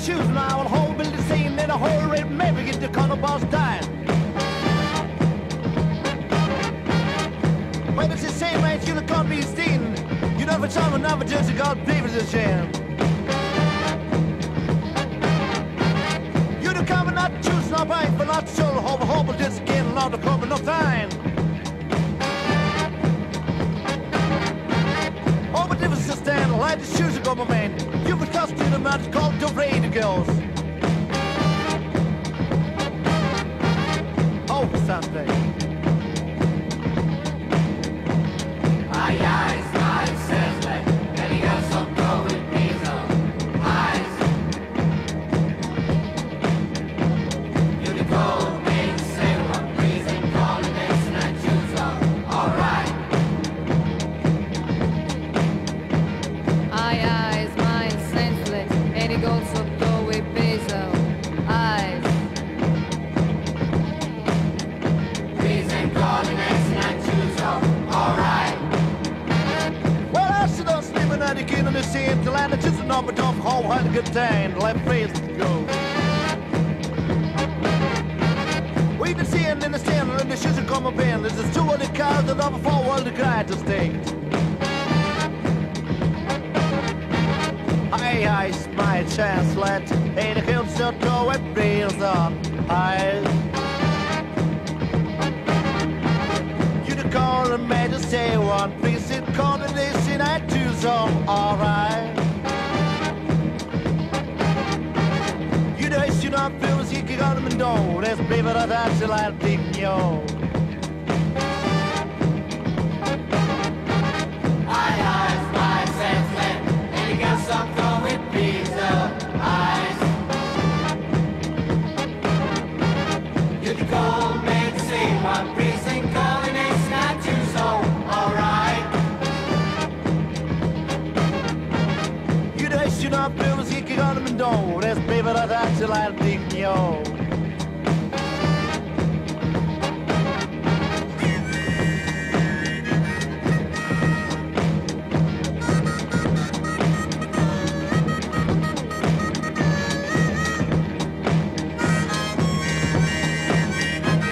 shoes and whole building scene in a hurry, maybe get the color boss dying. But it's the same range you can't be seen. You know, for someone, never just a god, believe it's a shame. You the cover not choose, not right, but not sure, hope, hope, just again, lot of cover, no time. Oh, but it was just stand, light the shoes ago, my man. Cost you the man, called the radio girls. Oh, Sunday. The of the same till I just a number dump home, had good time, let praise go. We been seeing in the stand, and the shoes are coming in. There's just two other cars that over four world the to state. Aye, aye, my chance, let Ain't a kill so go and breathe on. The call and made to say one please sit call and say I do and don't that's baby that that's till I. Aye, aye, smile, says like, and he got some going diesel. Eyes. You the gold main sailor, breezing, calling this and I. Alright. Know it's not feel as you can on them and that that's till I think yo.